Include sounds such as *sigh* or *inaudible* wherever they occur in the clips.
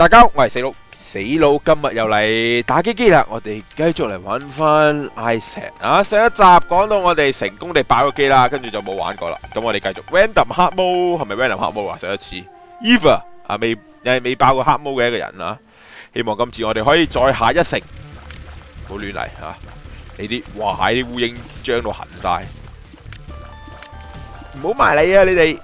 大家好，我係死佬，死佬今日又嚟打機機啦，我哋繼續嚟玩翻 i s a a 啊！上一集講到我哋成功地爆咗機啦，跟住就冇玩過啦。咁我哋繼續 Random 黑毛，係咪 Random 黑毛啊？上一次 Eva 啊，未又係未爆過黑毛嘅一個人啊！希望今次我哋可以再下一城，唔好亂嚟啊！你啲哇喺啲烏蠅張到痕晒，唔好埋你啊！你哋。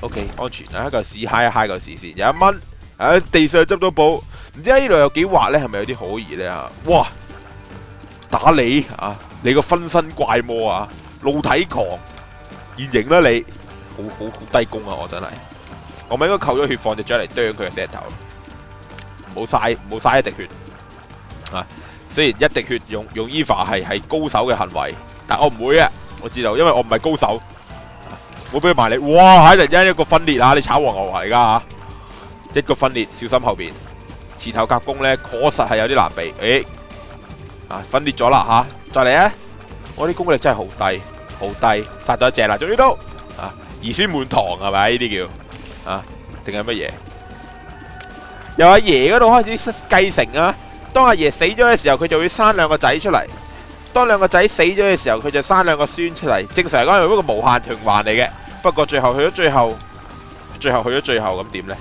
OK，安全啊！一個屎嗨一嗨個屎先，有一蚊。喺地上執到寶，唔知呢度有幾滑咧？係咪有啲可疑咧？吓，哇！打你啊！你個分身怪魔啊！露體狂現形啦你，好好好低攻啊！我真係，我咪應該扣咗血放隻雀嚟啄佢嘅石頭，唔好嘥唔好嘥一滴血啊！雖然一滴血用用 Eva 係係高手嘅行為，但我唔會啊！我知道，因為我唔係高手。冇俾埋你，哇！喺突然間一個分裂啊！你炒黃牛嚟噶吓，一個分裂，小心後邊前後夾攻咧，確實係有啲難避。誒，啊分裂咗啦吓，再嚟啊！我啲攻力真係好低，好低，杀咗一只啦，終於都啊兒孫滿堂係咪？呢啲叫啊，定係乜嘢？由阿爺嗰度開始繼承啊！當阿爺死咗嘅時候，佢就會生兩個仔出嚟；當兩個仔死咗嘅時候，佢就生兩個孫出嚟。正常嚟講係一個無限循環嚟嘅。不過最後去咗最後，最後去咗最後咁點呢？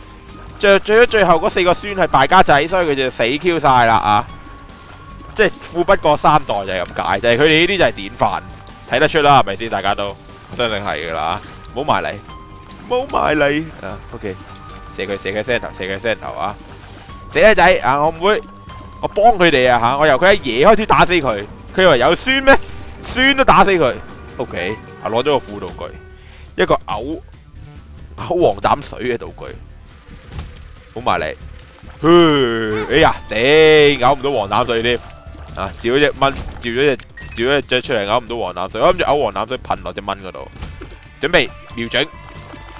最最咗最後嗰四個孫係敗家仔，所以佢就死 Q 晒啦啊！即係富不過三代就係咁解，就係佢哋呢啲就係典範，睇得出啦，係咪先？大家都相信係噶啦，唔好埋嚟，唔好埋嚟啊！OK，射佢射佢聲頭，射佢聲頭啊！死仔仔啊！我唔會，我幫佢哋啊吓！我由佢阿爺開始打死佢，佢以為有孫咩？孫都打死佢。OK，啊攞咗個副道具。一個嘔嘔黃膽水嘅道具，好埋嚟，哎呀，顶，咬唔到黄胆水添，啊，照咗只蚊，照咗只，照咗只雀出嚟咬唔到黄胆水，我諗住嘔黃膽水喷落只蚊嗰度，准备瞄准，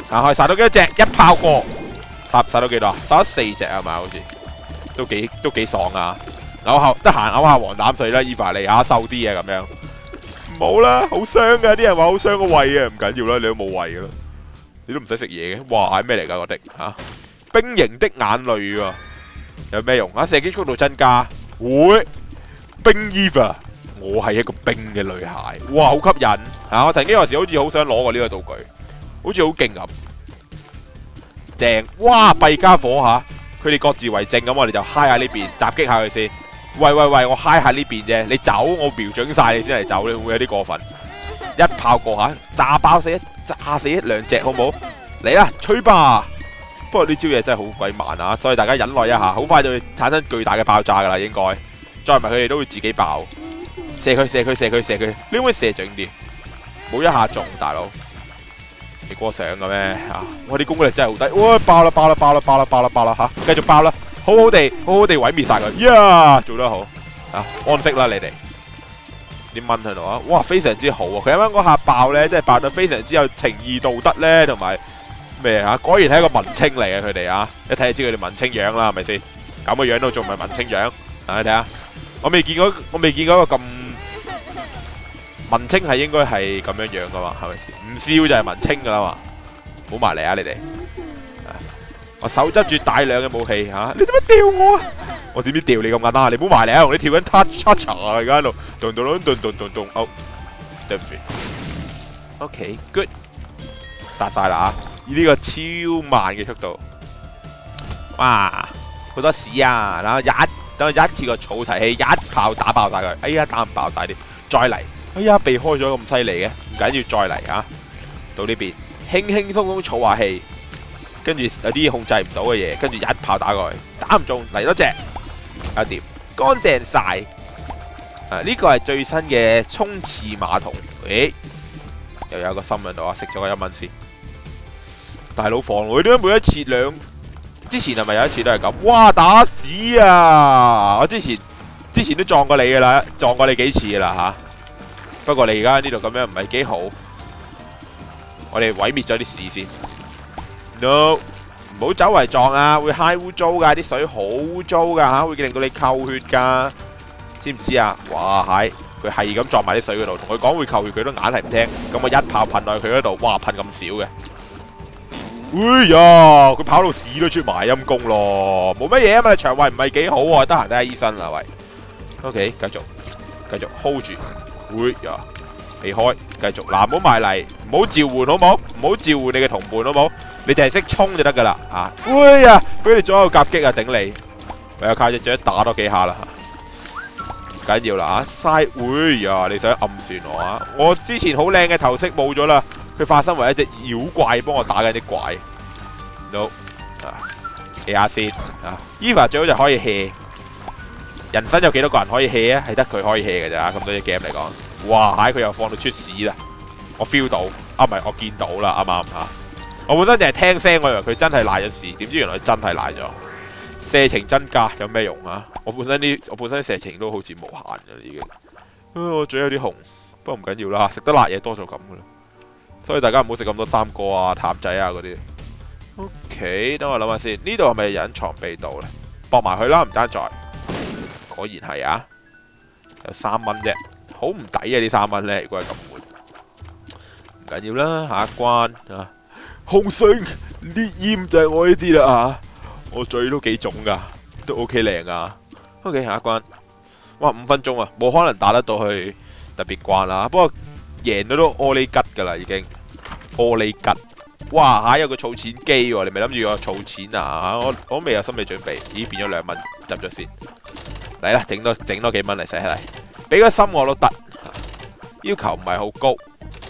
啊，可以殺到几多只？一炮过，杀杀到几多啊？殺咗四隻係咪？好似都几都几爽啊！嘔下得閒嘔下黄胆水啦，伊凡利亞瘦啲啊咁樣。冇啦，好伤噶，啲人话好伤个胃啊，唔紧要啦，你都冇胃噶啦，你都唔使食嘢嘅。哇，系咩嚟噶嗰滴吓？冰凝的眼淚喎，有咩用啊？射擊速度增加，會冰 Eva，我係一個冰嘅女孩，哇，好吸引啊！我曾經有時好似好想攞過呢個道具，好似好勁咁，正，哇，弊家伙吓，佢哋各自為政咁，我哋就嗨下呢邊，襲擊下佢先。喂喂喂，我嗨下呢邊啫，你走，我瞄準晒你先嚟走，你會有啲過分。一炮過下，炸爆死一，炸死一兩隻，好唔好？嚟啦，吹吧！不過呢招嘢真係好鬼慢啊，所以大家忍耐一下，好快就會產生巨大嘅爆炸噶啦，應該。再唔係佢哋都會自己爆。射佢，射佢，射佢，射佢，你可唔可以射準啲？冇一下中，大佬。你過上嘅咩？吓，我啲攻力真係好低。哇，爆啦，爆啦，爆啦，爆啦，爆啦，爆啦，吓，繼續爆啦！好好地，好好地毀滅晒佢，呀，做得好，啊，安息啦你哋，啲蚊喺度啊，哇，非常之好啊，佢啱啱嗰下爆咧，即係爆得非常之有情义道德咧，同埋咩吓，果然系一個文青嚟嘅佢哋啊，一睇就知佢哋文青樣啦，係咪先？咁嘅樣都仲唔係文青樣？啊，睇下，我未見過，我未見過一個咁文青係應該係咁樣樣噶嘛，係咪先？唔笑就係文青噶啦嘛，好埋嚟啊你哋。我手執住大量嘅武器吓，你點樣吊我啊？我點知吊你咁簡單啊？你唔好埋嚟啊！同你跳緊 touch touch 啊！而家喺度咚咚咚咚咚咚，好，對唔住。OK，good，杀晒啦啊！以呢個超慢嘅速度，哇，好多屎啊！然后一等我一次個草提气，一炮打爆晒佢。哎呀，打唔爆大啲，再嚟。哎呀，避開咗咁犀利嘅，唔緊要，再嚟啊！到呢邊，輕輕鬆鬆儲下氣。跟住有啲控制唔到嘅嘢，跟住一炮打過去，打唔中嚟多隻，搞掂，乾淨晒。啊，呢個係最新嘅沖刺馬桶，誒，又有個心喺度啊，食咗個一蚊先。大佬防佢點解每一次兩？之前係咪有一次都係咁？哇，打屎啊！我之前之前都撞過你噶啦，撞過你幾次噶啦吓。不過你而家呢度咁樣唔係幾好，我哋毀滅咗啲屎先。no，唔好周圍撞啊，會揩污糟噶，啲水好污糟噶吓，會令到你扣血噶，知唔知啊？哇，係，佢係咁撞埋啲水嗰度，同佢講會扣血，佢都硬系唔听，咁我一炮噴落去佢嗰度，哇，噴咁少嘅，哎呀，佢跑到屎都出埋陰公咯，冇乜嘢啊嘛，肠胃唔係幾好啊，得閒睇下醫生啦喂。OK，繼續繼續 hold 住，哎呀，避開，繼續嗱，唔好埋嚟，唔好召喚好冇，唔好召喚你嘅同伴好冇，你淨係識衝就得噶啦啊！哎呀，俾你左右夾擊啊，頂你，唯有靠隻雀打多幾下啦。唔緊要啦啊，嘥，哎呀，你想暗算我啊？我之前好靚嘅頭飾冇咗啦。佢化身為一隻妖怪，幫我打緊啲怪。No 啊下先啊。Eva 最好就可以 hea。人生有幾多個人可以 hea 啊？係得佢可以 hea 嘅咋。咁多隻 game 嚟講，哇！喺佢又放到出屎啦。我 feel 到，啊唔系我見到啦，啱啱吓？我本身淨係聽聲，我以為佢真係賴咗屎，點知原來真係賴咗。射程增加有咩用啊？我本身啲 *laughs* 我本身啲射程都好似無限嘅已經。我嘴有啲紅，不過唔緊要啦，食得辣嘢多就咁噶啦。所以大家唔好食咁多三哥啊、譚仔啊嗰啲。OK，等我諗下先，呢度係咪隱藏秘道呢？搏埋佢啦，唔爭在。果然係啊，有三蚊啫，好唔抵啊！呢三蚊呢，如果係咁換，唔緊要啦，下一關啊。紅星烈焰就係我呢啲啦啊！我嘴都幾腫噶，都 OK 靚啊。OK，下一關。哇，五分鐘啊，冇可能打得到去特別關啦。不過。贏咗都屙你吉噶啦，已經屙你吉！哇吓，有個儲錢機喎，你咪諗住個儲錢啊？我我未有心理準備，咦變咗兩蚊，執咗先。嚟啦，整多整多幾蚊嚟使嚟，俾個心我都得。要求唔係好高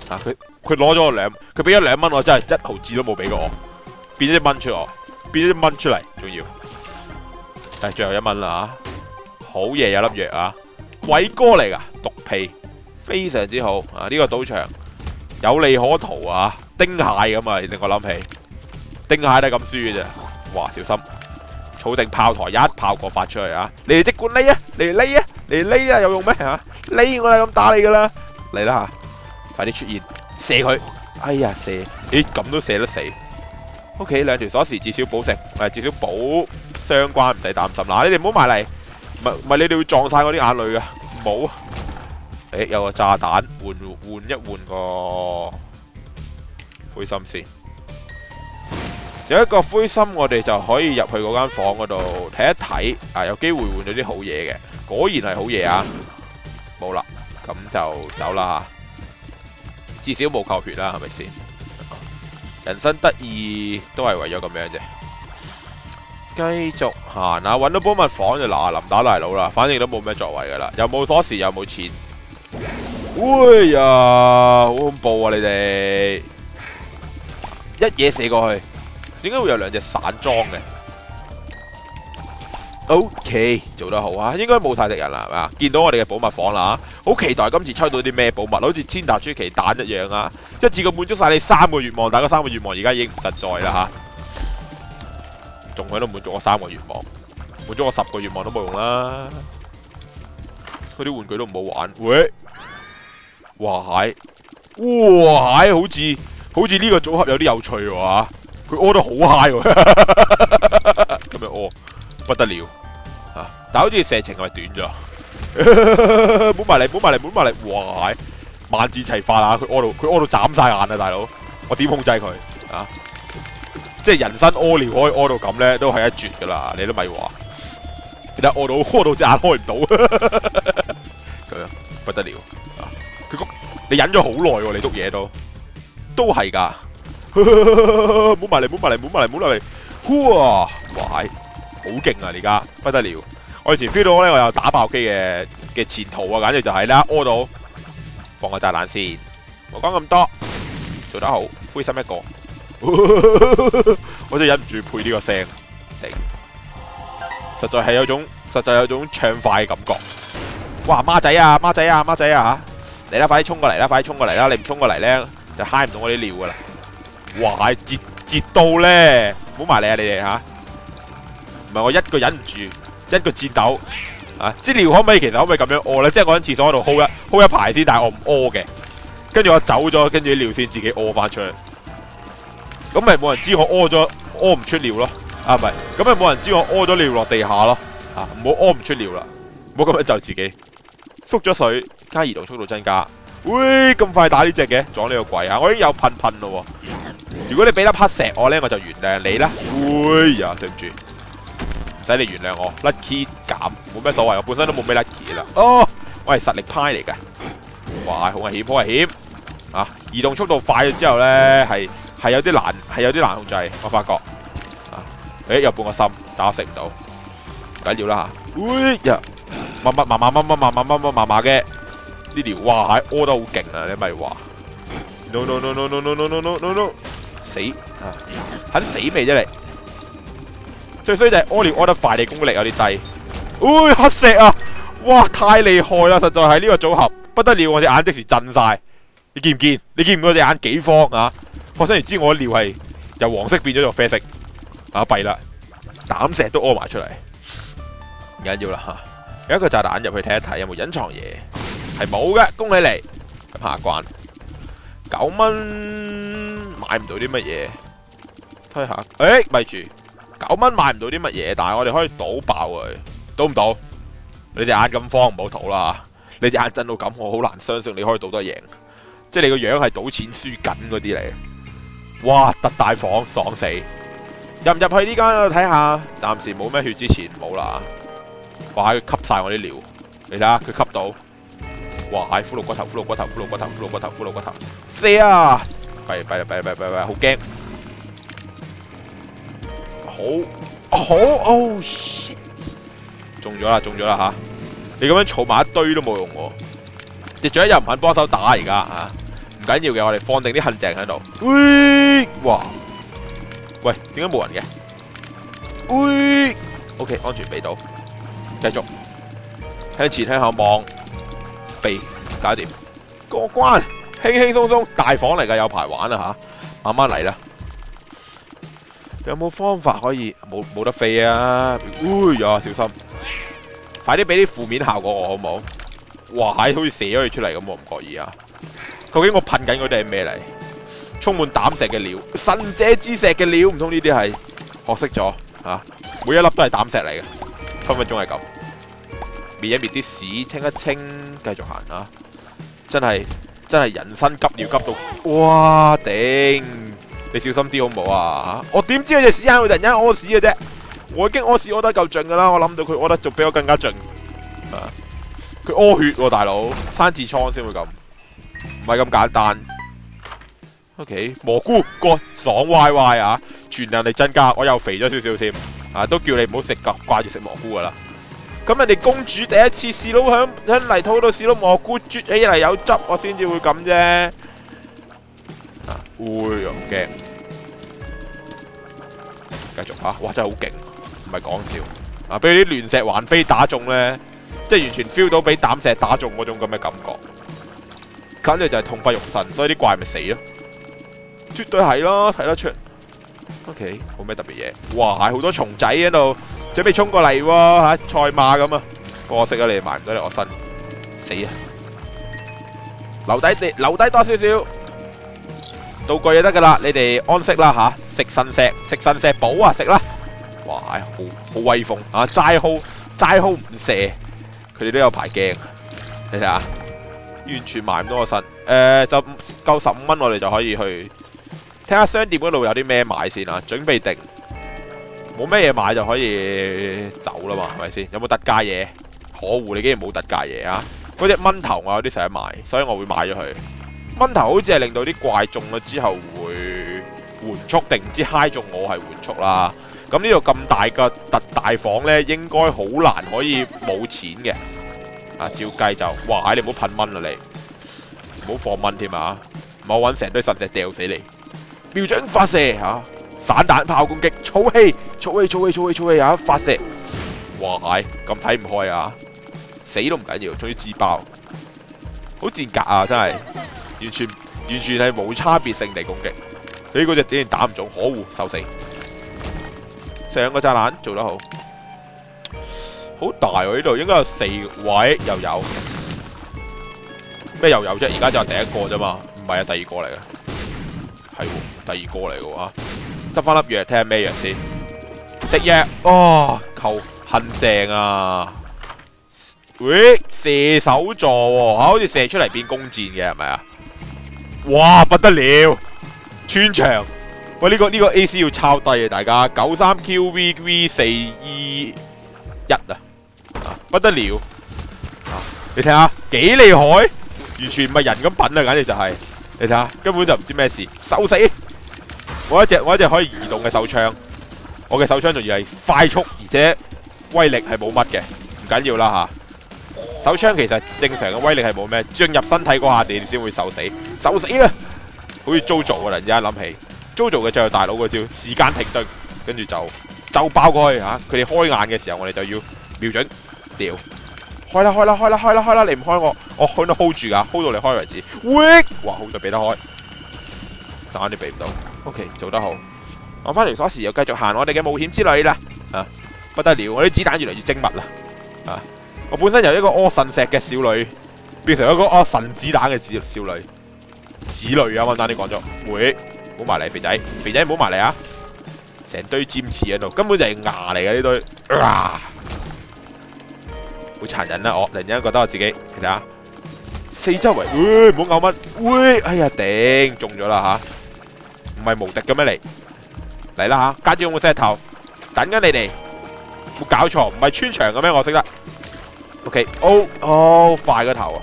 啊！佢佢攞咗我兩，佢俾咗兩蚊，我真係一毫子都冇俾過我，變咗一蚊出嚟，變咗一蚊出嚟，仲要。係最後一蚊啦吓，好嘢有粒藥啊，鬼哥嚟噶，毒屁。非常之好啊！呢、這個賭場有利可圖啊，丁蟹咁啊，令我諗起丁蟹都係咁輸嘅啫。哇，小心！草定炮台一炮過發出去啊！你哋即管匿啊，你哋匿啊，你哋匿啊，有用咩吓？匿我係咁打你噶啦，嚟啦吓！快啲出現，射佢！哎呀，射！咦，咁都射得死？OK，兩條鎖匙至少保食，誒，至少保相關唔使擔心。嗱，你哋唔好埋嚟，唔係唔係，你哋會撞晒我啲眼淚噶，唔诶。有個炸彈，換換一換個灰心先。有一個灰心，我哋就可以入去嗰間房嗰度睇一睇，啊，有機會換到啲好嘢嘅。果然係好嘢啊！冇啦，咁就走啦。至少冇扣血啦，係咪先？人生得意都係為咗咁樣啫。繼續行啊，搵到寶物房就嗱臨打大佬啦。反正都冇咩作為噶啦，又冇锁匙，又冇錢。哎呀，好恐怖啊！你哋一嘢射過去，點解會有兩隻散裝嘅？OK，做得好啊，應該冇晒敌人啦，係嘛？見到我哋嘅寶物房啦，好期待今次抽到啲咩宝物，好似千達珠奇蛋一樣啊！一次過滿足晒你三個願望，但系三個願望而家已經唔實在啦吓，仲喺度滿足我三個願望，滿足我十個願望都冇用啦。嗰啲玩具都唔好玩，喂！哇蟹，哇蟹，好似好似呢個組合有啲有趣喎，佢屙得好 high 喎，*laughs* 咁樣屙不得了啊！但係好似射程係咪短咗？*laughs* 冇埋嚟，冇埋嚟，冇埋嚟！哇蟹，萬字齊發啊！佢屙到佢屙到眨晒眼啊，大佬！我點控制佢啊？即係人生屙尿可以屙到咁咧，都係一絕噶啦！你都咪話。其實餓到餓到隻眼開唔到，*laughs* 咁樣不得了。啊！佢谷你忍咗好耐喎，你篤嘢都。都係噶，冇埋嚟，冇埋嚟，冇埋嚟，唔好落嚟，哇！哇係，好勁啊！而家。不得了，我以前 feel 到咧，我有打爆機嘅嘅前途啊，簡直就係啦，屙到放個炸彈先，我講咁多，做得好，灰心一個，*laughs* 我真係忍唔住配呢個聲，頂。實在係有種，實在有种畅快嘅感覺。哇，孖仔啊，孖仔啊，孖仔啊吓！嚟啦，快啲衝過嚟啦，快啲冲过嚟啦！你唔衝過嚟咧，就嗨唔到我啲尿噶啦。哇，截截到咧，唔好埋嚟啊！你哋吓，唔係我一個忍唔住，一個戰鬥啊！啲尿可唔可以，其實可唔可以咁樣屙咧？即係我喺廁所度 hold 一 hold 一排先，但係我唔屙嘅。跟住我走咗，跟住尿先自己屙翻出去。咁咪冇人知我屙咗，屙唔出尿咯。啊，唔係，咁咪冇人知我屙咗尿落地下咯。啊，唔好屙唔出尿啦，唔好咁樣就自己縮咗水，加移動速度增加。喂，咁快打呢隻嘅，撞呢個鬼啊！我已经有噴噴咯，如果你俾粒黑石我咧，我就原諒你啦。喂呀，對唔住，唔使你原諒我。lucky 减冇咩所謂，我本身都冇咩 lucky 啦。哦，我係實力派嚟㗎。哇，好危險，好危險！啊，移動速度快咗之後咧，係係有啲難，係有啲難控制。我發覺啊，诶有半个心，但我食唔到，唔緊要啦吓。哎呀，密密麻麻密密麻麻密密麻麻嘅呢条，哇，係屙得好劲啊！你咪话？No no no no no no no no no no！死啊！肯死未啫你？最衰就係屙尿屙得快，你功力有啲低。哎，黑石啊！哇，太厉害啦！实在系呢个组合不得了，我隻眼即时震晒。你见唔见？你见唔到我隻眼几慌啊？我想而知我尿系由黄色变咗做啡色。啊，弊啦！膽石都屙埋出嚟，唔緊要啦吓。有一個炸彈入去睇一睇，有冇隱藏嘢？係冇嘅，恭喜你。咁下關九蚊。買唔到啲乜嘢？睇下，誒，咪住，九蚊買唔到啲乜嘢，但係我哋可以賭爆佢，賭唔賭？你隻眼咁慌，唔好賭啦！你隻眼震到咁，我好難相信你可以賭得贏。即係你個樣係賭錢輸緊嗰啲嚟。哇！特大房爽死，入唔入去呢間度睇下？暫時冇咩血之前冇啦。哇！佢吸晒我啲尿，你睇下佢吸到。哇！係骷髅骨頭，骷髅骨頭，骷髅骨頭，骷髅骨頭，骷髅骨頭，射啊！弊弊啦弊弊弊弊，好驚，好好，oh shit，中咗啦中咗啦吓，你咁樣儲埋一堆都冇用喎，隻雀又唔肯幫手打而家吓，唔緊要嘅，我哋放定啲陷阱喺度。喂，哇，喂，點解冇人嘅？喂，OK，安全避到，繼續向前向後望，避，搞掂，過關。輕輕鬆鬆大房嚟噶，有排玩啊吓，慢慢嚟啦。有冇方法可以冇冇得飛啊？哎呀，小心！快啲俾啲負面效果我好唔好？哇，好似射咗佢出嚟咁，我唔覺意啊！究竟我噴緊嗰啲係咩嚟？充滿膽石嘅鸟，神者之石嘅鸟，唔通呢啲係學識咗啊？每一粒都係膽石嚟嘅，分分鐘係咁。滅一滅啲屎，清一清，繼續行啊！真係。真係人生急尿急到，哇頂！你小心啲好唔好啊？我點知佢隻屎眼會突然間屙屎嘅啫？我已經屙屎屙得夠盡噶啦，我諗到佢屙得仲比我更加盡。啊！佢屙血喎，大佬，生痔瘡先會咁，唔係咁簡單。OK，蘑菇個爽歪歪啊！全能力增加，我又肥咗少少添。啊，都叫你唔好食噶，掛住食蘑菇噶啦。咁人哋公主第一次試到響響泥土度試到蘑菇啜起嚟有汁，我先至會咁啫。啊，會又驚，繼續啊！哇，真係好勁，唔係講笑。啊，俾啲亂石橫飛打中咧，即係完全 feel 到俾膽石打中嗰種咁嘅感覺。簡直就係痛不欲生，所以啲怪咪死咯。絕對係咯，睇得出。OK，冇咩特別嘢。哇，系好多蟲仔喺度。準備衝過嚟喎吓，賽馬咁啊！可惜啊，你埋唔到你我身，死啊！留低，留低多少少道具就得噶啦，你哋安息啦吓，食腎石，食腎石补啊，食啦！哇，好好威風啊！齋 hold，齋 hold 唔射，佢哋都有排驚。你睇下，完全埋唔到我身。誒，就夠十五蚊，我哋就可以去睇下商店嗰度有啲咩買先啊！準備定。冇咩嘢買就可以走啦嘛，係咪先？有冇特價嘢？可惡，你竟然冇特價嘢啊！嗰隻蚊頭我有啲想買，所以我會買咗佢。蚊頭好似係令到啲怪中咗之後會緩速，定唔知嗨中我係緩速啦。咁呢度咁大個特大房呢，應該好難可以冇錢嘅。啊，照計就，哇！你唔好噴蚊啦，你唔好放蚊添啊！唔好搵成堆石石掉死你，瞄準發射吓！散彈炮攻擊，儲氣，儲氣，儲氣，儲氣，儲氣，有一發射，哇咁睇唔開啊！死都唔緊要，終於自爆，好贱格啊！真係，完全完全係冇差別性地攻擊，你嗰隻竟然打唔中，可惡，受死！上個炸彈做得好，好大喎呢度，應該有四位又有咩又有啫？而家就係第一個啫嘛，唔係啊，第二個嚟嘅，係第二個嚟嘅話。執翻粒藥，睇下咩藥先。食藥，哦，求恨正啊！喂，射手座喎，吓好似射出嚟變弓箭嘅係咪啊？哇，不得了，穿牆，喂，呢、個呢、個 A.C. 要抄低啊！大家九三 Q.V. V 四 E 一啊，啊不得了啊！你睇下幾厲害，完全唔係人咁品啊！簡直就係、你睇下，根本就唔知咩事，受死！我一隻我一只可以移動嘅手槍，我嘅手槍仲要係快速，而且威力係冇乜嘅，唔緊要啦吓。手槍其實正常嘅威力係冇咩，進入身體嗰下你先會受死，受死啦！好似 JoJo 啊！突然之間諗起 JoJo 嘅最後大佬嗰招，時間停頓，跟住就就爆過去吓。佢哋開眼嘅時候，我哋就要瞄準掉。開啦開啦開啦開啦開啦！你唔開我，我開到 hold 住㗎，hold 到你開為止。喂！哇，好就避得開，爭啲避唔到。OK，做得好。我翻條鎖匙，又繼續行我哋嘅冒險之旅啦。啊，不得了！我啲子彈越嚟越精密啦。啊，我本身由一個柯神石嘅少女，變成一個柯神子彈嘅子少女。子女啊，我爭啲講咗。喂，唔好埋嚟，肥仔，肥仔唔好埋嚟啊！成堆尖刺喺度，根本就係牙嚟嘅呢堆。啊好殘忍啦！我突然間覺得我自己，你睇下四周圍，喂，唔好咬乜，喂，哎呀頂中咗啦吓，唔係無敵嘅咩嚟？嚟啦吓，家住我個石頭，等緊你哋，冇搞錯，唔係穿牆嘅咩？我識得。OK，哦哦，快個頭啊！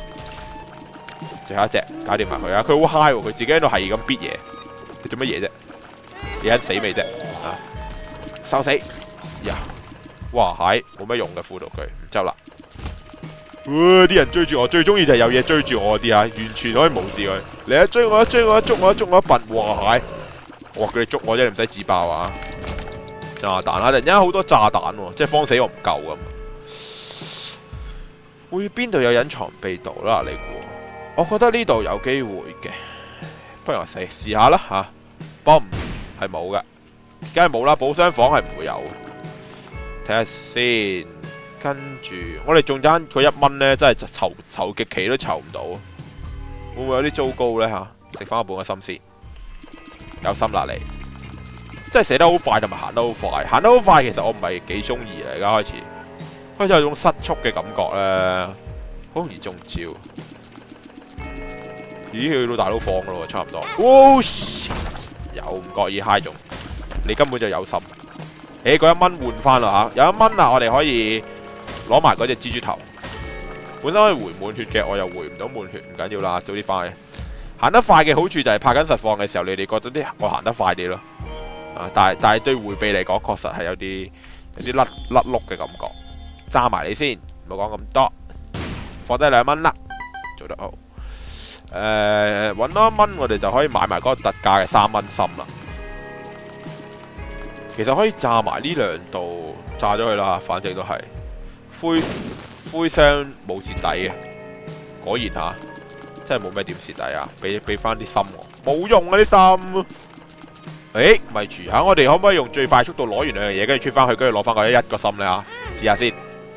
最後一隻，搞掂埋佢啊！佢好 high 喎，佢自己喺度係咁逼嘢，你做乜嘢啫？你喺死未啫？啊，收死呀！哇，嗨冇乜用嘅輔導具，唔執啦。啲人追住我，最中意就係有嘢追住我嗰啲啊，完全可以无视佢。嚟啊，追我啊，追我啊，捉我啊，捉我一笨。哇，係！哇，佢哋捉我啫，你唔使自爆啊！炸彈啊！突然間好多炸彈喎，即係慌死我唔夠咁。會邊度有隱藏秘道啦？你估？我覺得呢度有機會嘅，不如我試試下啦吓。不過唔係冇嘅，梗係冇啦。寶箱房係唔會有。睇下先，跟住我哋仲爭佢一蚊呢，真係籌籌極期都筹唔到，會唔會有啲糟糕呢？吓？食翻我半個心先，有心啦你，真係寫得好快同埋行得好快，行得好快其實我唔係幾中意嚟，而家開始開始有種失速嘅感覺呢，好容易中招。咦，去到大佬房咯，差唔多。哇！又唔覺意嗨中，你根本就有心。誒，嗰一蚊換翻啦吓，有一蚊啦，我哋可以攞埋嗰隻蜘蛛頭。本身可以回滿血嘅，我又回唔到滿血，唔緊要啦，早啲翻去。行得快嘅好處就係拍緊實況嘅時候，你哋覺得啲我行得快啲咯。啊，但係但系對回避嚟講，確實係有啲有啲甩甩碌嘅感覺。揸埋你先，唔好講咁多，放低兩蚊啦，做得好。誒，搵多一蚊，我哋就可以買埋嗰個特價嘅三蚊心啦。其實可以炸埋呢兩度，炸咗佢啦，反正都係灰灰箱冇蝕底嘅。果然吓，真係冇咩點蝕底啊！俾俾翻啲心我，冇用啊啲心。誒，咪住吓，我哋可唔可以用最快速度攞完兩樣嘢，跟住出翻去，跟住攞翻個一個心咧吓？試下先，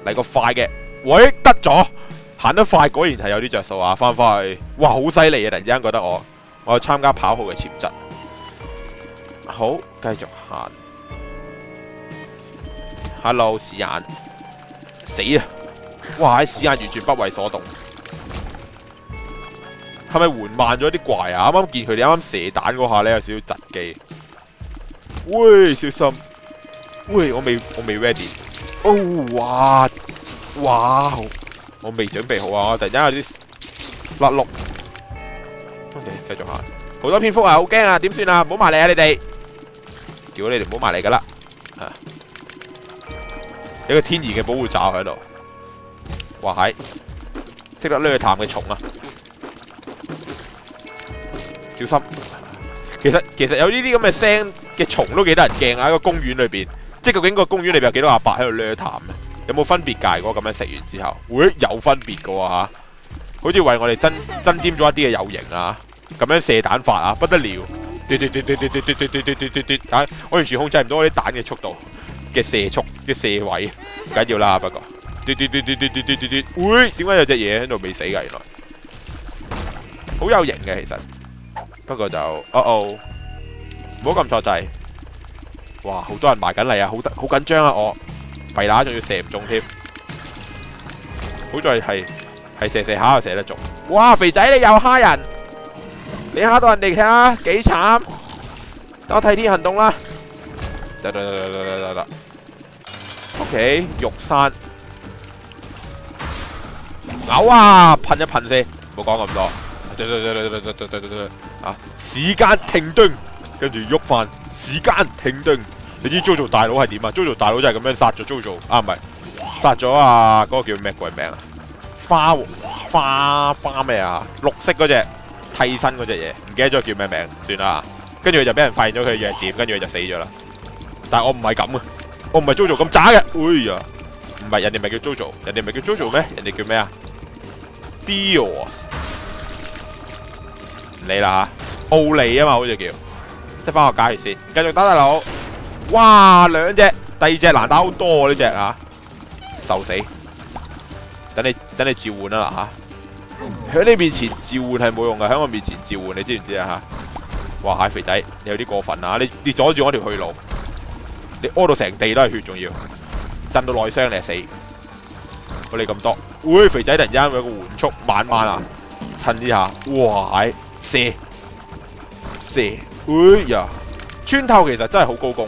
嚟個快嘅，喂，得咗。行得快果然係有啲着數啊！翻返去，哇，好犀利啊！突然之間覺得我，我有參加跑酷嘅潛質。好，繼續行。Hello，屎眼，死啊！哇，喺屎眼完全不為所動。係咪緩慢咗啲怪啊？啱啱見佢哋啱啱射彈嗰下咧有少少窒機。喂，小心！喂，我未我未 ready。哦，哇，哇！我未準備好啊！我突然間有啲甩碌。OK，繼續下。好多蝙蝠啊，好驚啊！點算啊？唔好埋嚟啊！你哋，如果你哋唔好埋嚟噶啦。有個天然嘅保護罩喺度。哇係，識得掠探嘅蟲啊！小心。其實其实有呢啲咁嘅聲嘅蟲都幾得人驚啊！喺個公園裏邊，即係究竟個公園裏邊有幾多阿伯喺度掠探啊？有冇分別界？嗰個咁樣食完之後，會有分別嘅喎嚇，好似為我哋增增添咗一啲嘅有型啊！咁樣射弹法啊，不得了！嘟嘟嘟嘟嘟嘟嘟嘟嘟嘟嘟嘟啊！我完全控制唔到我啲蛋嘅速度嘅射速嘅射位，唔緊要啦。不過嘟嘟嘟嘟嘟嘟嘟嘟嘟，會點解有隻嘢喺度未死㗎？原來好有型嘅其實，不過就哦哦，唔好咁錯掣。哇！好多人埋緊嚟啊，好得好緊張啊我。弊乸仲要射唔中添，好在係係射射下又射得中。哇！肥仔你又蝦人，你蝦到人哋睇下幾慘，等我替天行動啦！得得得得得得得，OK，玉山，呕啊！噴一噴先，唔好講咁多。啊！時間停頓，跟住喐翻，時間停頓。你知 JoJo 大佬係點啊？JoJo 大佬就係咁樣殺咗 JoJo，啊唔係，殺咗啊嗰個叫咩鬼名啊？花花花咩啊？綠色嗰隻替身嗰隻嘢，唔記得咗叫咩名，算啦。跟住佢就俾人發現咗佢弱點，跟住佢就死咗啦。但係我唔係咁啊，我唔係 JoJo 咁渣嘅。哎呀，唔係人哋咪叫 JoJo，人哋咪叫 JoJo 咩？人哋叫咩啊？Dios，唔理啦吓，奧利啊嘛，好似叫，即係翻學解決先，繼續打大佬。哇，兩隻，第二隻難打好多呢隻啊，受死。等你等你召喚啦吓，喺你面前召喚係冇用嘅，喺我面前召喚你知唔知啊吓？哇！蟹肥仔，你有啲過分啊！你你阻住我條去路，你屙到成地都係血，仲要震到內傷，你死。我你咁多，喂！肥仔突然間有個緩速慢慢啊，趁呢下，哇！射射，哎呀！穿透其實真係好高攻，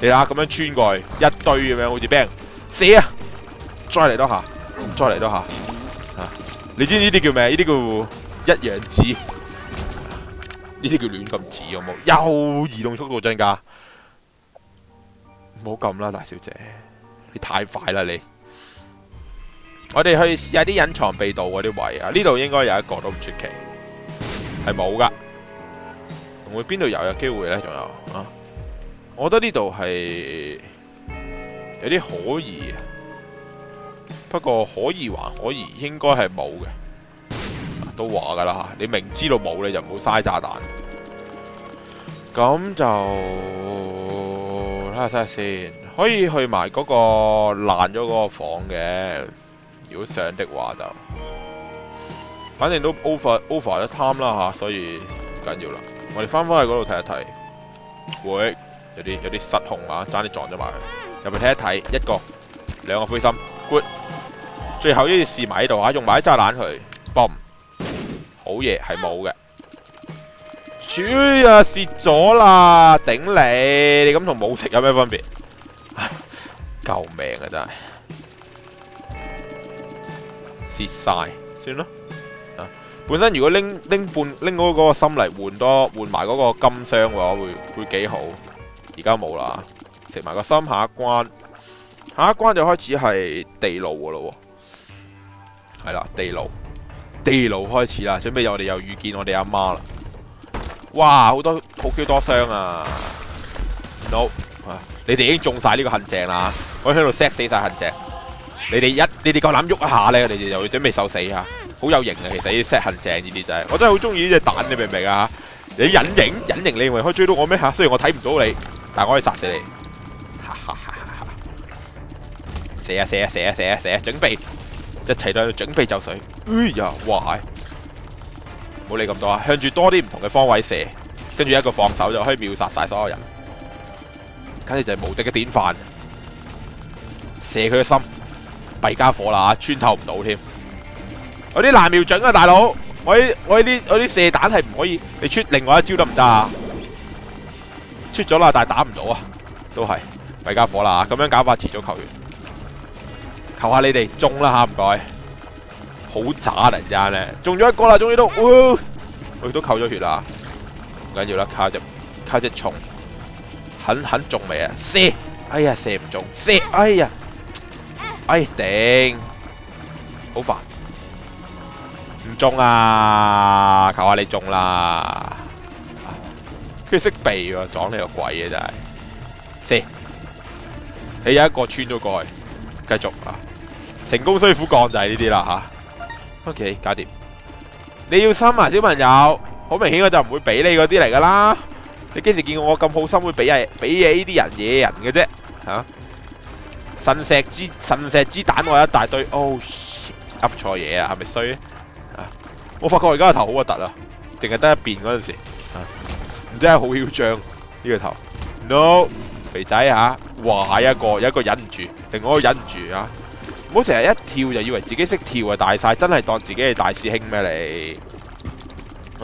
你睇下咁樣穿過去一堆咁樣，好似俾人射啊！再嚟多下，再嚟多下，啊！你知呢啲叫咩？呢啲叫一陽指。呢啲叫亂咁指好冇？又移動速度增加，唔好撳啦，大小姐，你太快啦你！我哋去試下啲隱藏秘道嗰啲位啊，呢度應該有一個都唔出奇，係冇噶，會邊度有有機會呢？仲有啊？我覺得呢度係有啲可疑，不過可疑還可疑，應該係冇嘅。都話噶啦，你明知道冇你就唔好嘥炸彈。咁就睇下先，可以去埋嗰個爛咗嗰個房嘅。如果上的話就，反正都 over over 一贪啦吓，所以唔緊要啦。我哋翻返去嗰度睇一睇，會有啲有啲失控啊，争啲撞咗埋去。入去睇一睇，一個兩個灰心，good。最後呢試埋喺度啊，用埋啲炸彈去，boom。好嘢，係冇嘅。輸啊，蝕咗啦，頂你！你咁同冇食有咩分別？救命啊，真係蝕晒，算啦。本身如果拎拎半拎嗰個心嚟換多換埋嗰個金箱嘅話，會會幾好。而家冇啦，食埋個心，下一關，下一關就開始係地牢噶咯。係啦，地牢。地牢開始啦，準備我哋又遇見我哋阿媽啦！哇，好多好 Q 多伤啊！No，你哋已經中晒呢個陷阱啦！我喺度 set 死晒陷阱，你哋一你哋够胆喐一下咧，你哋就會準備受死啊！好有型啊，其實呢啲 set 陷阱呢啲就係，我真係好中意呢隻蛋，你明唔明啊？你隱形隱形，你以為可以追到我咩吓？雖然我睇唔到你，但我可以殺死你！哈哈哈！哈射啊射啊射啊射啊射啊！準備。一齊都喺度準備就水，哎呀，哇！冇理咁多啊，向住多啲唔同嘅方位射，跟住一個放手就可以秒殺晒所有人，簡直就係無敵嘅典范。射佢嘅心，弊家伙啦，穿透唔到添。我啲难瞄準啊，大佬！我啲我啲我啲射彈係唔可以，你出另外一招得唔得啊？出咗啦，但係打唔到啊，都係弊家伙啦，咁樣搞法遲早球員。求下你哋中啦吓，唔該，好渣突然間咧，中咗一個啦，终于都，佢都扣咗血啦，唔緊要啦，靠隻靠只虫，狠狠中未啊？射，哎呀射唔中，射，哎呀，哎頂，好煩，唔中啊！求下你中啦，佢識避喎，撞你個鬼啊真係，射，你有一個穿咗過去，繼續啊！成功需苦幹就系呢啲啦吓。，OK 搞掂。你要心啊，小朋友，好明顯我就唔會俾你嗰啲嚟噶啦。你幾時見過我咁好心會俾嘢俾嘢呢啲人野人嘅啫吓？神石之神石之蛋我一大堆，哦，噏錯嘢啊，係咪衰？我發覺我而家個頭好核突啊，淨係得一边嗰陣時，唔知係好囂張呢個頭。No，肥仔吓，哇，一個有一個忍唔住，另外一个忍唔住啊！唔好成日一跳就以為自己識跳啊大晒，真係當自己係大師兄咩你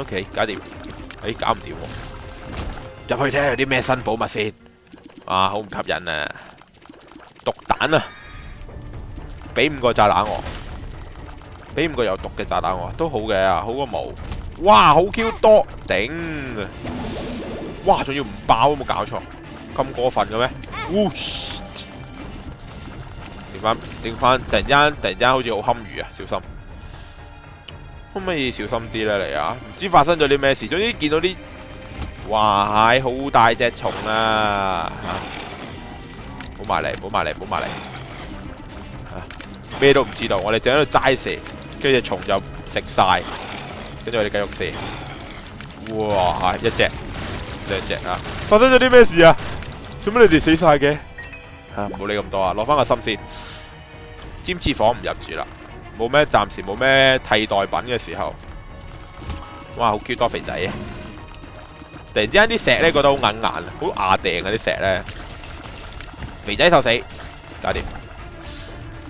？OK，搞掂，哎，搞唔掂喎，入去睇下有啲咩新寶物先。啊，好唔吸引啊！毒彈啊！俾五個炸弹我，俾五個有毒嘅炸弹我，都好嘅啊，好過冇。哇，好 Q 多，頂！哇，仲要唔爆都冇搞錯，咁過分嘅咩？剩翻剩翻，突然間突然間好似好堪魚啊！小心，可唔可以小心啲咧？你啊，唔知發生咗啲咩事，總之見到啲。哇係好大隻蟲啊！吓，唔好埋嚟，唔好埋嚟，唔好埋嚟。咩都唔知道，我哋淨喺度齋射，跟住隻蟲就食晒，跟住我哋繼續射。哇，一隻，兩隻啊！發生咗啲咩事啊？做乜你哋死晒嘅？吓，唔好理咁多啊，攞翻個心先。尖刺房唔入住啦，冇咩，暫時冇咩替代品嘅時候。哇，好 Q 多肥仔。啊！突然之間啲石咧覺得好硬硬，好牙定啊啲石咧，肥仔受死，搞掂，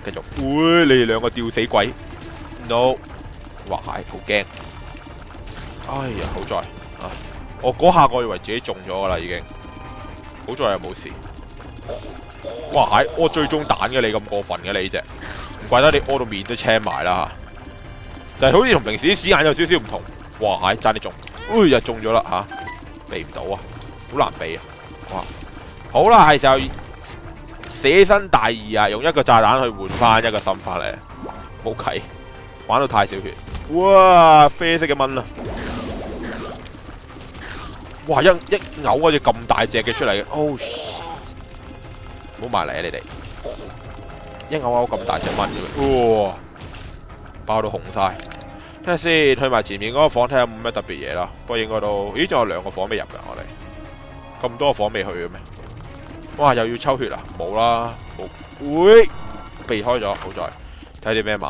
繼續，喂，你哋兩個吊死鬼，no，哇係，好驚，哎呀，好在。啊，我嗰下我以為自己中咗噶啦已經，好在又冇事，哇係，我最中彈嘅你咁過分嘅你隻，唔怪得你屙到面都青埋啦吓，就係好似同平時啲屎眼有少少唔同，哇係，爭啲中，哎呀中咗啦吓。避唔到啊，好難避啊！哇，好啦，係時候捨身大義啊，用一個炸彈去換翻一個心法嚟，冇計，玩到太少血，哇，啡色嘅蚊啊！哇，一一嘔嗰隻咁大隻嘅出嚟嘅，哦，唔好埋嚟啊你哋，一嘔嘔咁大隻蚊，哇，爆到紅晒。睇下先，去埋前面嗰個房睇下有冇咩特別嘢啦。不過應該都，咦，仲有兩個房未入噶，我哋咁多個房未去嘅咩？哇，又要抽血啦，冇啦，冇，會避開咗，好在睇啲咩買。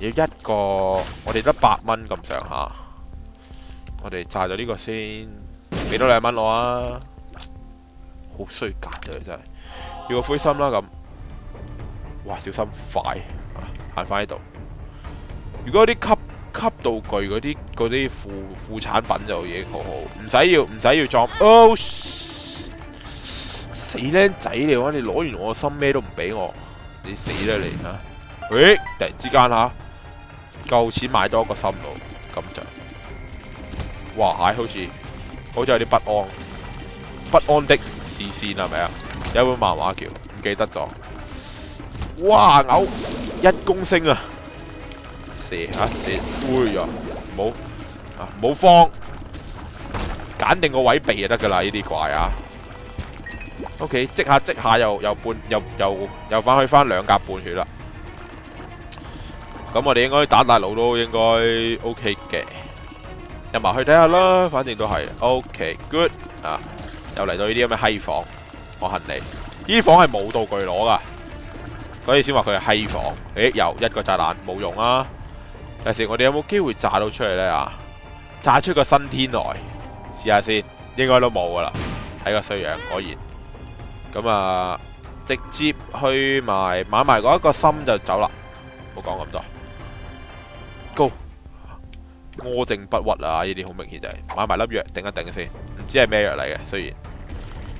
要一個，我哋得八蚊咁上下，我哋炸咗呢個先，俾多兩蚊我啊！好衰格嘅真係，要個灰心啦咁。哇，小心快啊，行翻呢度。如果啲吸吸道具嗰啲啲副副產品就已經好好，唔使要唔使要裝。哦，死僆仔你話你攞完我心咩都唔俾我，你死啦你吓！喂，突然之間吓，夠錢買多個心路，咁就，哇蟹好似好似有啲不安，不安的視線係咪啊？有本漫畫叫唔記得咗。哇呕一公升啊！射啊射，哎呀，唔好啊，唔好慌，揀定個位避就得噶啦，呢啲怪啊。OK，即下即下又又半又又又翻去翻兩格半血啦。咁我哋應該打大佬都應該 OK 嘅，入埋去睇下啦，反正都係 OK，good 啊，又嚟到呢啲咁嘅閪房，我恨你，呢房係冇道具攞噶，所以先話佢係閪房。誒，又一個炸彈冇用啊！有時我哋有冇機會炸到出嚟呢？啊？炸出個新天來，試下先，應該都冇噶啦。睇個衰樣，果然。咁啊，直接去埋買埋嗰一個心就走啦。唔好講咁多。Go，柯正不屈啊！呢啲好明顯就係買埋粒藥頂一頂先，唔知係咩藥嚟嘅。雖然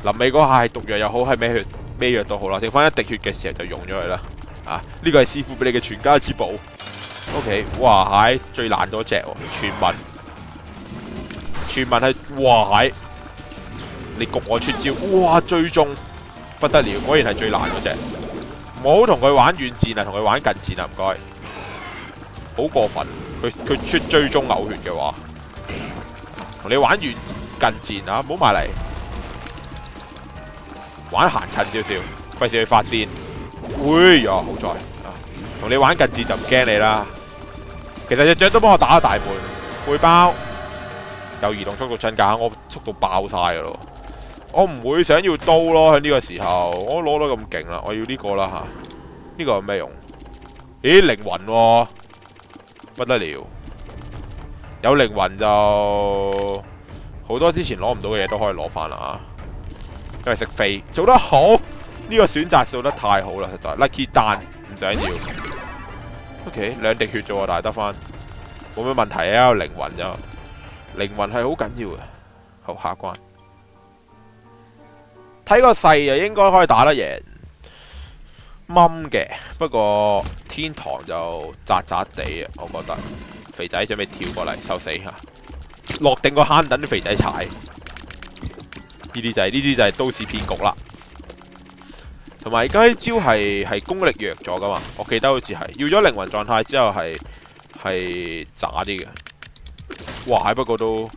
臨尾嗰下係毒藥又好，係咩血咩藥都好啦，剩翻一滴血嘅時候就用咗佢啦。啊，呢個係師傅俾你嘅全家之寶。O、okay, K，哇蟹最爛嗰隻喎，傳聞，傳聞係哇蟹，你焗我出招，哇追蹤不得了，果然係最爛嗰隻，唔好同佢玩遠戰啊，同佢玩近戰啊，唔該，好過分，佢佢出追蹤嘔血嘅話，同你玩遠近戰啊，唔好埋嚟，玩行近少少，費事去發癲，會、哎、呀，好在，同你玩近戰就唔驚你啦。其實隻雀都幫我打咗大半，背包有移動速度增加，我速度爆晒噶咯。我唔會想要刀咯，喺呢個時候我攞到咁勁啦，我要呢個啦吓。呢個有咩用？咦，靈魂、啊，不得了，有靈魂就好多之前攞唔到嘅嘢都可以攞翻啦啊！都係識飛，做得好，呢個選擇做得太好啦，實在 lucky 蛋唔想要。O.K. 兩滴血啫，但係得翻，冇咩問題啊！有靈魂就，靈魂係好緊要嘅。好，下一關。睇個勢就應該可以打得贏。掹嘅，不過天堂就渣渣地啊，我覺得。肥仔準備跳過嚟受死吓，落定個坑等啲肥仔踩。呢啲就係呢啲就係都市騙局啦。同埋而家啲招係係功力弱咗噶嘛，我記得好似係要咗靈魂狀態之後係係渣啲嘅。哇！不過都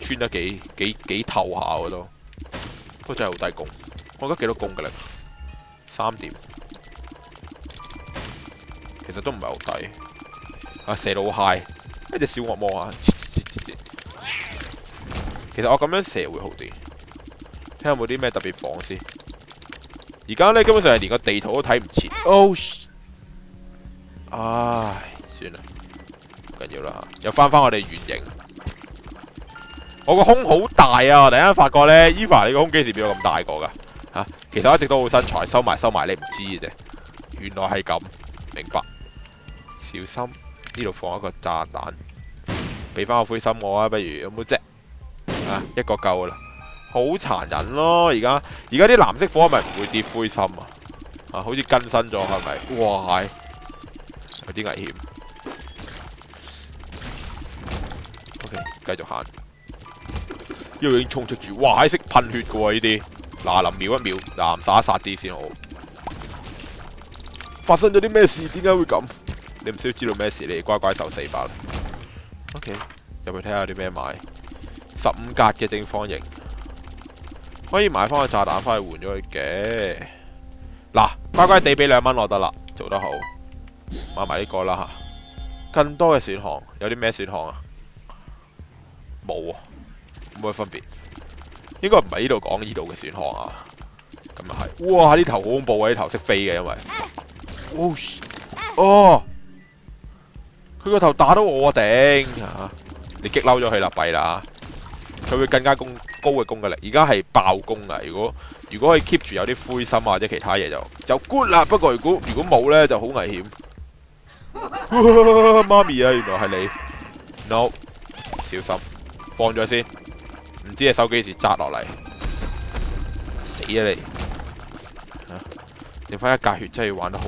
穿得幾幾幾透下嘅都，都真係好低攻。我覺得幾多攻嘅力？三點。其實都唔係好低，啊射到好 high，一隻小惡魔啊！其實我咁樣射會好啲，睇下有冇啲咩特別房先。而家呢，基本上係連個地圖都睇唔切。Oh，唉，算啦，唔緊要啦，又翻翻我哋原形。我個胸好大啊！我突然間發覺呢 Eva 你個胸幾時變到咁大個噶？吓、其實我一直都好身材，收埋收埋你唔知嘅啫。原來係咁，明白。小心呢度放一個炸彈，俾翻個灰心我啊！不如有冇啫？啊，一個夠啦，好殘忍咯！而家而家啲藍色火係咪唔會跌灰心啊？啊，好似更新咗係咪？哇，有啲危險。OK，繼續行。呢度已經充斥住，哇！係識噴血噶喎呢啲，嗱臨秒一秒，嗱殺一殺啲先好。發生咗啲咩事？點解會咁？你唔需要知道咩事，你乖乖受死吧。OK，入去睇下啲咩買。十五格嘅正方形，可以買翻個炸彈翻去換咗佢嘅。嗱，乖乖地俾兩蚊我得啦，做得好。買埋呢個啦吓。更多嘅選項，有啲咩選項啊？冇啊，冇乜分別。應該唔系呢度講呢度嘅選項啊。咁又係。哇！呢頭好恐怖啊！呢頭識飛嘅，因為。哦。佢個頭打到我頂吓，你激嬲咗佢啦，弊啦，佢會更加攻高嘅攻擊力。而家係爆攻啊！如果如果可以 keep 住有啲灰心或者其他嘢就就 good 啦。不過如果如果冇咧就好危險。*laughs* 媽咪啊，原來係你，no，小心放咗先，唔知隻手幾時砸落嚟，死啊你！剩翻一格血真係玩得好，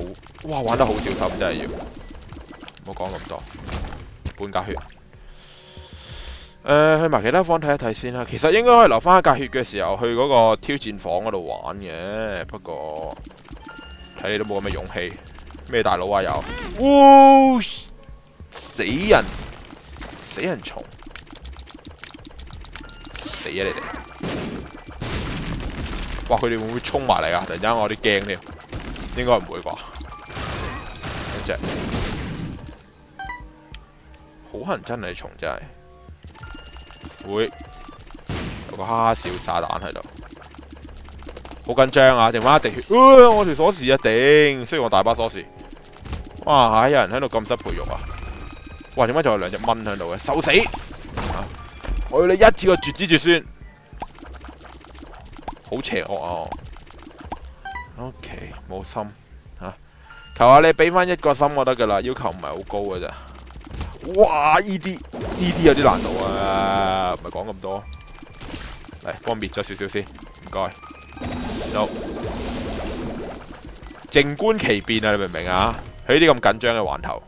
哇，玩得好小心真係要。唔好講咁多，半格血。誒、呃，去埋其他房睇一睇先啦。其實應該可以留翻一格血嘅時候去嗰個挑戰房嗰度玩嘅。不過睇你都冇咁嘅勇氣。咩大佬啊有？哇！死人，死人蟲，死啊你哋！哇！佢哋會唔會衝埋嚟啊？突然間我啲驚添，應該唔會啩？一隻。好可能真係蟲，真係會有個哈哈笑炸弹喺度，好緊張啊！剩翻一滴血，我條鎖匙啊頂！雖然我大把鎖匙，哇！有人喺度咁失培育啊！哇！点解仲有兩隻蚊喺度嘅？受死！我要你一次過絕子絕孫，好邪惡啊！OK，冇心吓、求下你俾翻一個心我得噶啦，要求唔係好高噶咋。哇！呢啲呢啲有啲難度啊，唔係講咁多，嚟方便咗少少先，唔該。好，靜觀其變啊！你明唔明啊？喺呢啲咁緊張嘅環頭，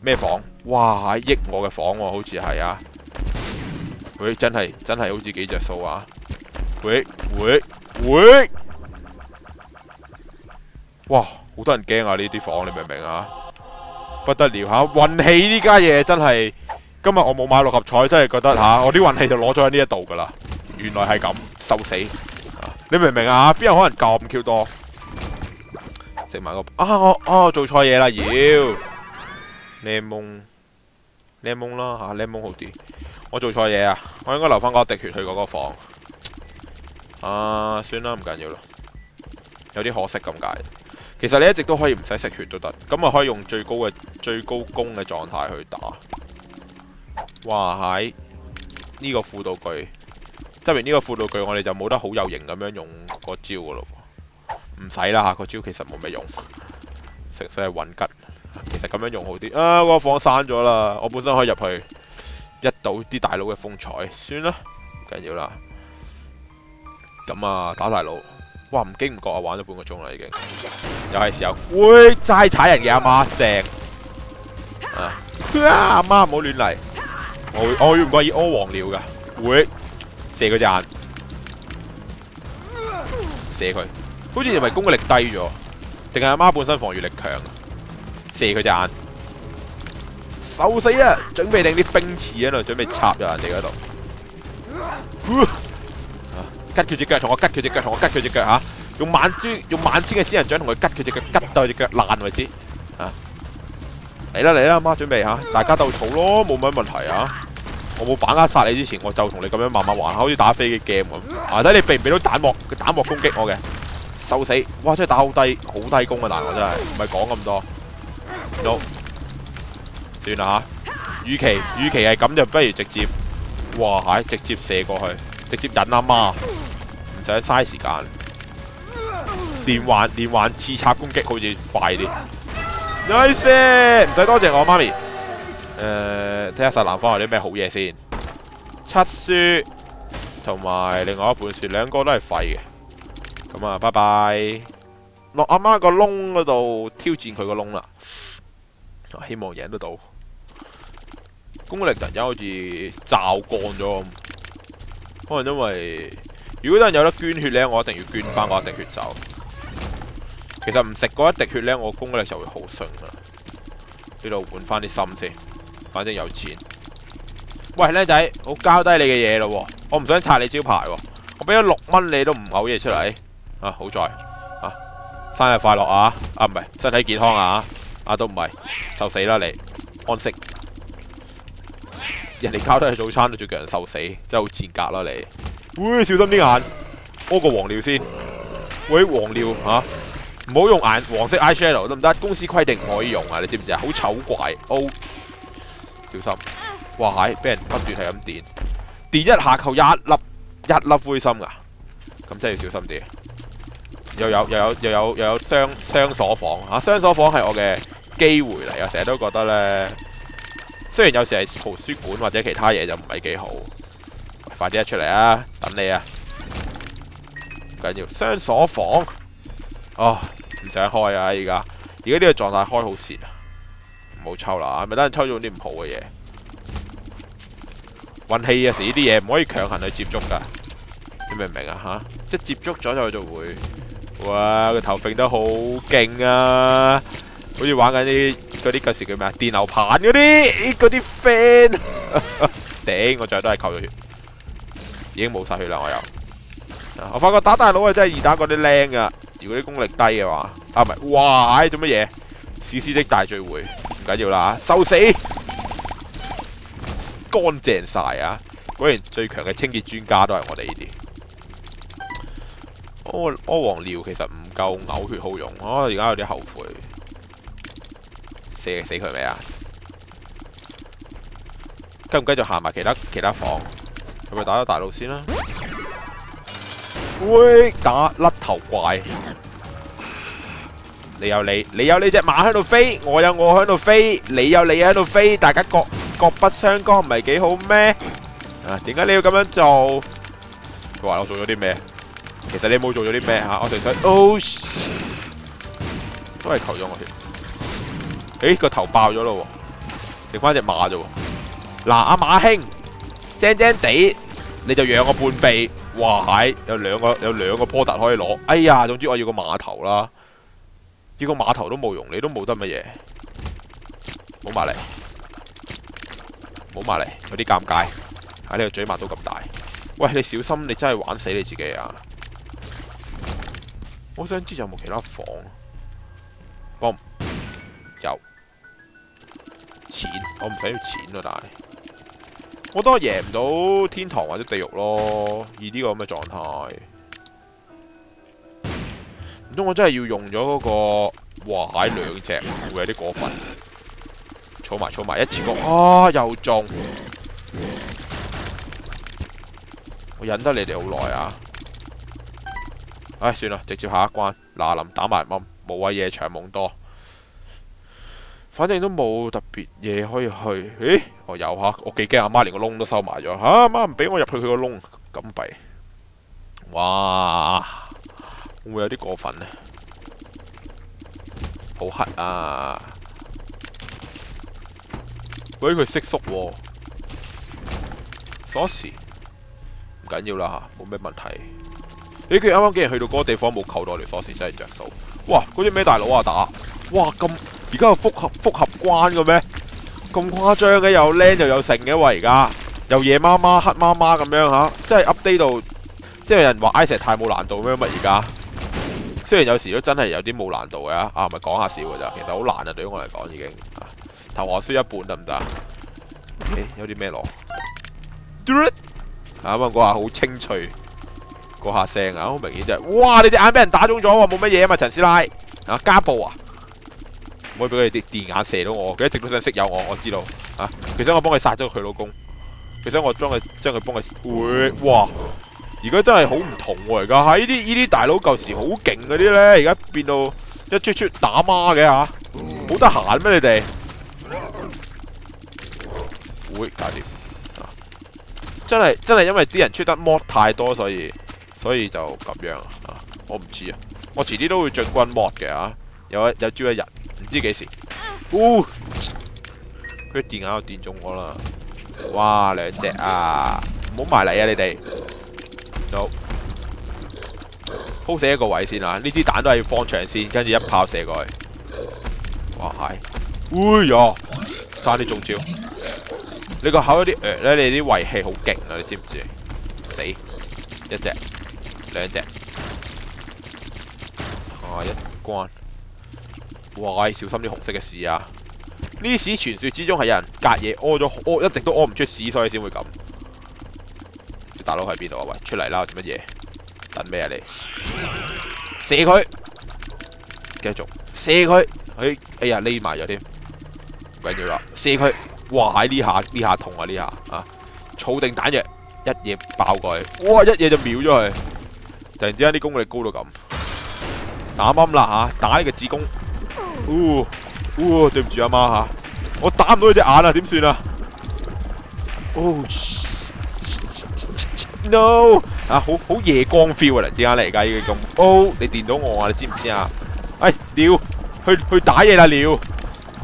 咩房？哇！益我嘅房喎，好似係啊。喂，真係真係好似幾隻數啊！喂喂喂！哇！好多人驚啊！呢啲房，你明唔明啊？不得了吓，運氣呢家嘢真係，今日我冇買六合彩，真係覺得吓，我啲運氣就攞咗喺呢一度噶啦。原來係咁，受死！你明唔明啊？邊有可能咁 Q 多？食埋個啊！我哦做錯嘢啦，妖！檸檬，檸檬啦吓，檸檬好啲。我做錯嘢啊！我應該留翻嗰滴血去嗰個房。啊，算啦，唔緊要啦，有啲可惜咁解。其實你一直都可以唔使食血都得，咁啊可以用最高嘅最高攻嘅狀態去打。哇喺呢個副道具，執完呢個副道具，我哋就冇得好有型咁樣用個招噶咯。唔使啦吓，個招其實冇咩用，食晒係混吉。其實咁樣用好啲啊！個房闩咗啦，我本身可以入去一睹啲大佬嘅風采，算啦，唔緊要啦。咁啊，打大佬，哇，唔經唔覺啊，玩咗半個鐘啦已經，又係時候，會齋踩人嘅阿媽正啊！阿媽唔好亂嚟，我會我唔覺意屙黃尿噶，會射佢隻眼，射佢，好似係咪攻擊力低咗，定係阿媽本身防御力強？射佢隻眼，受死啊！準備定啲冰刺喺度，準備插入人哋嗰度。吉佢隻腳，同我吉佢隻腳，同我吉佢隻腳吓，用萬珠，用萬千嘅仙人掌同佢吉佢隻腳，吉到隻腳爛為止。啊！嚟啦嚟啦，媽準備吓，大家鬥嘈咯，冇乜問題啊！我冇把握殺你之前，我就同你咁樣慢慢玩，好似打飛機 game 咁。啊，睇你避唔避到彈幕，彈幕攻擊我嘅，受死！哇，真係打好低，好低攻啊！但我真係唔係講咁多。好，算啦吓。與其與其係咁，就不如直接，哇，直接射過去。直接引阿媽，唔使嘥時間。連環連環刺插攻擊好似快啲。Nice，唔使多謝我媽咪。诶、睇下實南方有啲咩好嘢先。七書同埋另外一本書，兩個都係廢嘅。咁啊，拜拜。落阿媽個窿嗰度挑戰佢個窿啦。希望贏得到。功力突然間好似驟降咗。可能因為如果真係有得捐血呢，我一定要捐翻我一滴血走。其實唔食嗰一滴血呢，我攻擊力就會好顺啦。呢度換翻啲心先，反正有錢。喂，靚仔，我交低你嘅嘢咯，我唔想拆你招牌。我俾咗六蚊你都唔嘔嘢出嚟。啊，好在啊，生日快樂啊！啊，唔係，身體健康啊！啊，都唔係，就死啦你，安息。人哋交低係早餐，都仲叫人受死，真係好賤格啦你！喂，小心啲眼，屙個黃尿先。喂，黃尿吓，唔好用眼黃色 eye shadow 得唔得？公司規定唔可以用啊，你知唔知啊？好醜怪，O，小心！哇，係俾人不斷係咁電，電一下扣一粒一粒灰心噶，咁真係要小心啲。又有又有又有又有雙雙鎖房吓，雙鎖房係我嘅機會嚟啊！成日都覺得咧。雖然有時係圖書館或者其他嘢就唔係幾好，快啲出嚟啊！等你啊，唔緊要，雙鎖房哦，唔想開啊！而家而家呢個狀態開好蚀啊，唔好抽啦，係咪等陣抽中啲唔好嘅嘢？運氣有時呢啲嘢唔可以強行去接觸噶，你明唔明啊？吓，即係接觸咗就就會，哇個頭揈得好勁啊！好似玩緊啲嗰啲嗰時叫咩啊？電流棒嗰啲嗰啲 friend，*laughs* 頂我最後都係扣咗血，已經冇晒血啦我又。我發覺打大佬啊真係易打過啲靚噶，如果啲功力低嘅話，啊唔係，哇！做乜嘢？史詩的大聚會唔緊要啦，收死，乾淨晒啊！果然最強嘅清潔專家都係我哋呢啲。柯柯王廖其實唔夠嘔血好用，我而家有啲後悔。射死佢未啊？繼唔繼續行埋其他其他房？係咪打咗大佬先啦？喂，打甩頭怪！你有你，你有你只馬喺度飛，我有我喺度飛，你有你喺度飛，大家各各不相干，唔係幾好咩？啊，點解你要咁樣做？佢話我做咗啲咩？其實你冇做咗啲咩吓？我純粹，oh，都係求咗我血。誒，個頭爆咗咯，剩翻隻馬啫。嗱，阿馬兄，正正地，你就养我半臂。哇，係有兩個有两个波特可以攞。哎呀，總之我要個馬頭啦，要個馬頭都冇用，你都冇得乜嘢。冇埋嚟，冇埋嚟，有啲尷尬。喺呢個嘴擘到咁大，喂，你小心，你真係玩死你自己啊！我想知有冇其他房？錢，我唔使要錢咯，但係我都贏唔到天堂或者地獄咯，以呢個咁嘅狀態，唔通我真係要用咗嗰個哇蟹兩隻，會有啲過分，儲埋儲埋一次過，啊又中，我忍得你哋好耐啊，唉算啦，直接下一關，嗱臨打埋冧，無謂夜長夢多。反正都冇特別嘢可以去，咦，我有吓，我幾驚阿媽連個窿都收埋咗，吓阿媽唔俾我入去佢個窿，咁弊，哇，會唔會有啲過分呢？好黑啊！喂，佢識縮喎，鎖匙唔緊要啦吓，冇咩問題。你佢啱啱竟然去到嗰個地方冇扣到條鎖匙，真係着數。哇！嗰啲咩大佬啊打？哇咁而家有複合複合關嘅咩？咁誇張嘅，又靚又有剩嘅喎，而家又夜媽媽黑媽媽咁樣吓，即係 update 到，即係人話 i 石太冇難度咩乜而家？雖然有時都真係有啲冇難度嘅啊，咪講下笑嘅咋，其實好難啊，對於我嚟講已經啊，頭我輸一半得唔得？OK，有啲咩攞？啊，咁啊嗰下好清脆，嗰下聲啊，好明顯就係，哇！你隻眼俾人打中咗喎，冇乜嘢啊嘛，陳師奶啊，家暴啊！唔可以俾佢啲電眼射到我，佢一直都想識有我，我知道啊！其实我幫佢殺咗佢老公，其实我將佢将佢幫佢會哇！而家真係好唔同喎！而家喺呢啲呢啲大佬舊時好勁嗰啲咧，而家變到一出出打孖嘅吓，好得閒咩你哋？會搞掂，真係真係因為啲人出得 mod 太多，所以所以就咁樣啊！我唔知啊，我遲啲都會進軍 mod 嘅啊！有一有朝一日唔知幾時，哦，佢電眼又電中我啦！哇，兩隻啊，唔好埋嚟啊你哋！好，鋪死一個位先啊！呢啲蛋都係要放長線，跟住一炮射過去。哇係，哎呀，差啲中招！你個口有啲誒咧，你啲胃氣好勁啊！你知唔知？死一隻，兩隻，啊一關。哇！小心啲紅色嘅屎啊！呢屎傳說之中係有人隔夜屙咗屙，一直都屙唔出屎，所以先會咁。大佬喺邊度啊？喂，出嚟啦！做乜嘢？等咩啊你？射佢，繼續射佢。哎哎呀，匿埋咗添，唔緊要啦。射佢，哇！喺呢下呢下痛啊！呢下啊，儲定彈藥，一嘢爆过去。哇！一嘢就秒咗佢。突然之間啲功力高到咁，打冧啦吓，打呢個子宮。嗚嗚，對唔住阿媽吓，我打唔到佢隻眼啊，點算啊？哦！no 啊，好好夜光 feel 啊！突然之間嚟噶，已經咁，oh 你电到我啊！你知唔知啊？哎，屌，去去打嘢啦，鸟！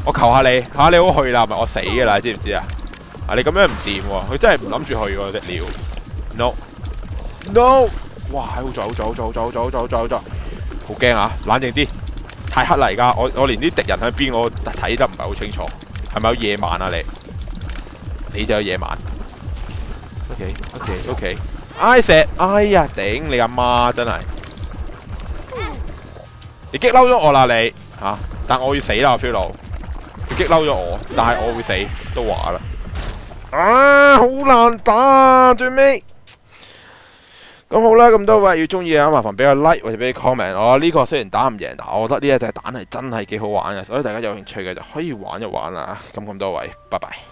我求下你，吓你好去啦，唔係我死噶啦，知唔知啊？啊，你咁樣唔掂喎，佢真係唔諗住去喎，隻撩，no no，哇，好在好在好在好在好在好在好在，好驚啊！冷靜啲，太黑啦而家，我我連啲敵人喺邊我睇得唔係好清楚，係咪有夜晚啊你？你就有夜晚。O K O K O K，挨石，哎呀頂你阿媽真係，你激嬲咗我啦你。吓，但我要死啦 feel 到，你激嬲咗我，但係我會死都話啦，啊好難打最尾，咁好啦，咁多位要中意啊，麻煩俾个 like 或者俾個 comment，我呢个虽然打唔赢，但我覺得呢一隻蛋係真係幾好玩嘅，所以大家有興趣嘅就可以玩一玩啦，咁咁多位，拜拜。